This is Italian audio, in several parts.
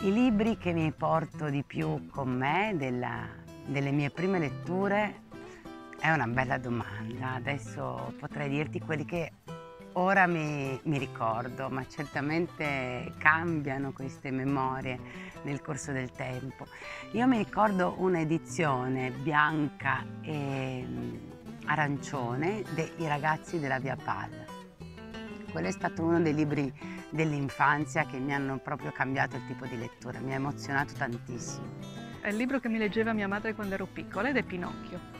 I libri che mi porto di più con me della, delle mie prime letture è una bella domanda. Adesso potrei dirti quelli che ora mi, mi, ricordo, ma certamente cambiano queste memorie nel corso del tempo. Io mi ricordo un'edizione bianca e mm, arancione dei ragazzi della Via Palla. Quello è stato uno dei libri dell'infanzia che mi hanno proprio cambiato il tipo di lettura, mi ha emozionato tantissimo. È il libro che mi leggeva mia madre quando ero piccola ed è Pinocchio.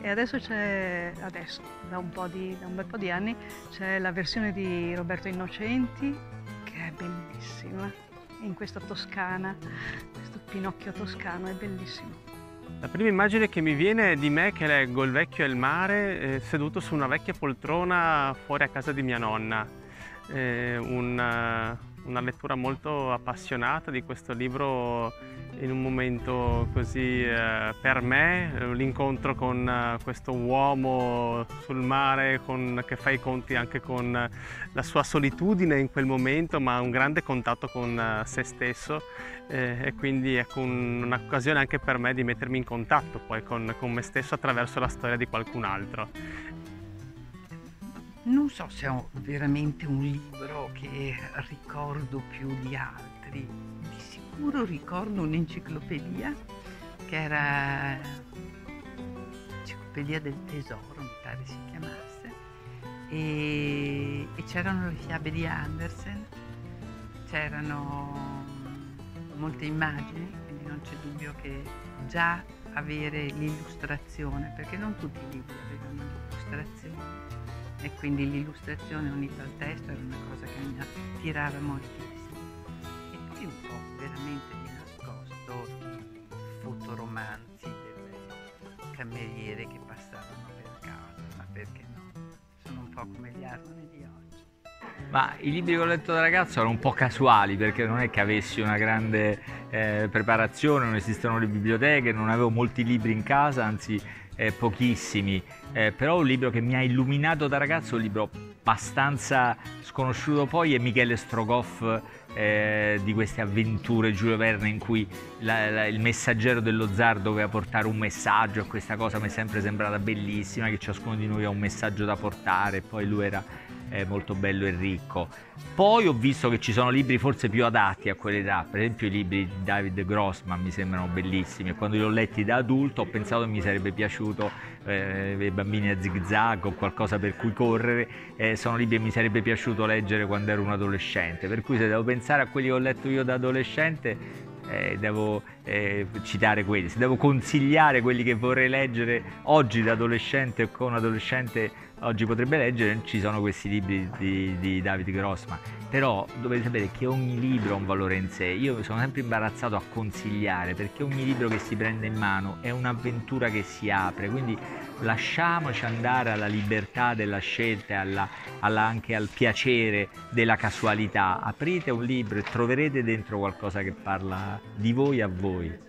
E adesso c'è, adesso, da un, di, da un, bel po' di anni, c'è la versione di Roberto Innocenti, che è bellissima, in questa Toscana, questo Pinocchio toscano, è bellissimo. La prima immagine che mi viene è di me che leggo Il vecchio e il mare eh, seduto su una vecchia poltrona fuori a casa di mia nonna. Eh, una, una lettura molto appassionata di questo libro in un momento così eh, per me, l'incontro con eh, questo uomo sul mare con, che fa i conti anche con la sua solitudine in quel momento, ma un grande contatto con eh, se stesso eh, e quindi è ecco, un, un'occasione anche per me di mettermi in contatto poi con, con me stesso attraverso la storia di qualcun altro. Non so se ho veramente un libro che ricordo più di altri, di sicuro ricordo un'enciclopedia che era l'enciclopedia del tesoro, mi pare si chiamasse, e, e c'erano le fiabe di Andersen, c'erano molte immagini, quindi non c'è dubbio che già avere l'illustrazione, perché non tutti i libri avevano l'illustrazione e quindi l'illustrazione unita al testo era una cosa che mi attirava moltissimo. E poi un po' veramente di nascosto fotoromanzi delle cameriere che passavano per casa, ma perché no? Sono un po' come gli armoni di oggi. Ma i libri che ho letto da ragazzo erano un po' casuali perché non è che avessi una grande eh, preparazione, non esistono le biblioteche, non avevo molti libri in casa, anzi eh, pochissimi, eh, però un libro che mi ha illuminato da ragazzo, un libro abbastanza sconosciuto poi, è Michele Strogoff eh, di queste avventure Giulio Verne in cui la, la, il messaggero dello zar doveva portare un messaggio e questa cosa mi è sempre sembrata bellissima, che ciascuno di noi ha un messaggio da portare poi lui era eh, molto bello e ricco. Poi ho visto che ci sono libri forse più adatti a quell'età, per esempio i libri di David Grossman mi sembrano bellissimi e quando li ho letti da adulto ho pensato che mi sarebbe piaciuto eh, bambini a zig zag o qualcosa per cui correre, eh, sono libri che mi sarebbe piaciuto leggere quando ero un adolescente, per cui se devo pensare a quelli che ho letto io da adolescente eh, devo eh, citare quelli, se devo consigliare quelli che vorrei leggere oggi da adolescente o con adolescente oggi potrebbe leggere, ci sono questi libri di, di, David Grossman, però dovete sapere che ogni libro ha un valore in sé, io sono sempre imbarazzato a consigliare perché ogni libro che si prende in mano è un'avventura che si apre, quindi lasciamoci andare alla libertà della scelta e alla, alla, anche al piacere della casualità, aprite un libro e troverete dentro qualcosa che parla di voi a voi.